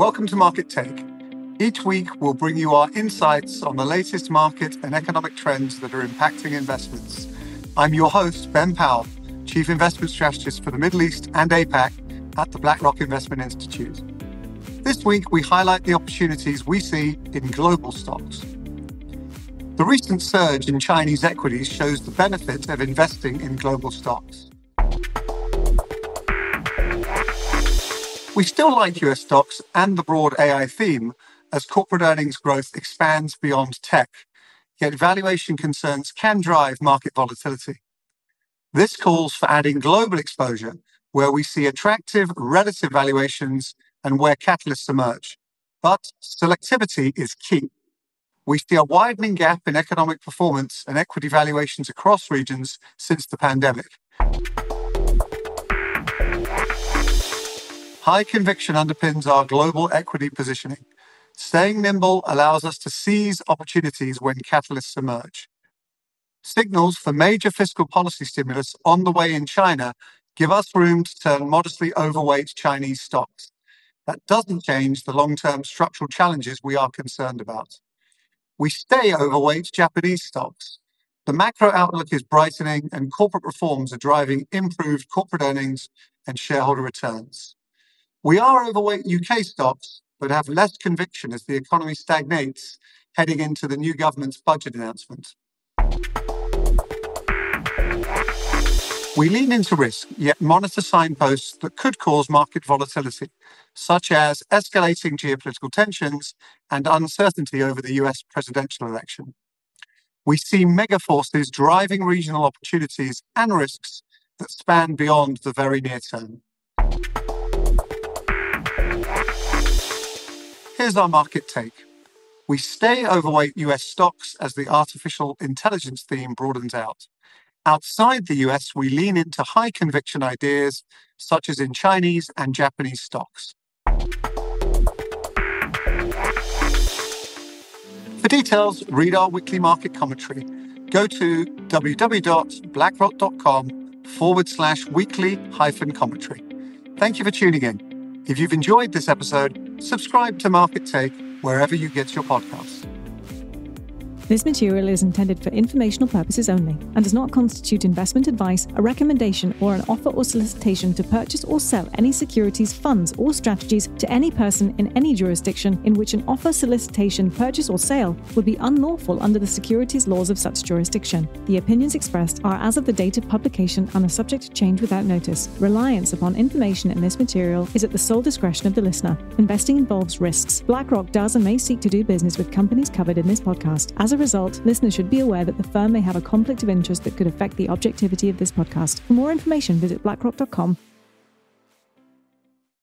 Welcome to Market Take. Each week, we'll bring you our insights on the latest market and economic trends that are impacting investments. I'm your host, Ben Powell, Chief Investment Strategist for the Middle East and APAC at the BlackRock Investment Institute. This week, we highlight the opportunities we see in global stocks. The recent surge in Chinese equities shows the benefit of investing in global stocks. We still like US stocks and the broad AI theme as corporate earnings growth expands beyond tech, yet valuation concerns can drive market volatility. This calls for adding global exposure where we see attractive relative valuations and where catalysts emerge. But selectivity is key. We see a widening gap in economic performance and equity valuations across regions since the pandemic. High conviction underpins our global equity positioning. Staying nimble allows us to seize opportunities when catalysts emerge. Signals for major fiscal policy stimulus on the way in China give us room to turn modestly overweight Chinese stocks. That doesn't change the long-term structural challenges we are concerned about. We stay overweight Japanese stocks. The macro outlook is brightening, and corporate reforms are driving improved corporate earnings and shareholder returns. We are overweight U.K. stocks, but have less conviction as the economy stagnates heading into the new government's budget announcement. We lean into risk, yet monitor signposts that could cause market volatility, such as escalating geopolitical tensions and uncertainty over the U.S. presidential election. We see mega forces driving regional opportunities and risks that span beyond the very near term. Here's our market take. We stay overweight U.S. stocks as the artificial intelligence theme broadens out. Outside the U.S., we lean into high conviction ideas, such as in Chinese and Japanese stocks. For details, read our weekly market commentary. Go to www.blackrock.com forward slash weekly hyphen commentary. Thank you for tuning in. If you've enjoyed this episode, subscribe to Market Take wherever you get your podcasts. This material is intended for informational purposes only and does not constitute investment advice, a recommendation, or an offer or solicitation to purchase or sell any securities, funds, or strategies to any person in any jurisdiction in which an offer, solicitation, purchase, or sale would be unlawful under the securities laws of such jurisdiction. The opinions expressed are as of the date of publication and are subject to change without notice. Reliance upon information in this material is at the sole discretion of the listener. Investing involves risks. BlackRock does and may seek to do business with companies covered in this podcast. As a result, listeners should be aware that the firm may have a conflict of interest that could affect the objectivity of this podcast. For more information, visit blackrock.com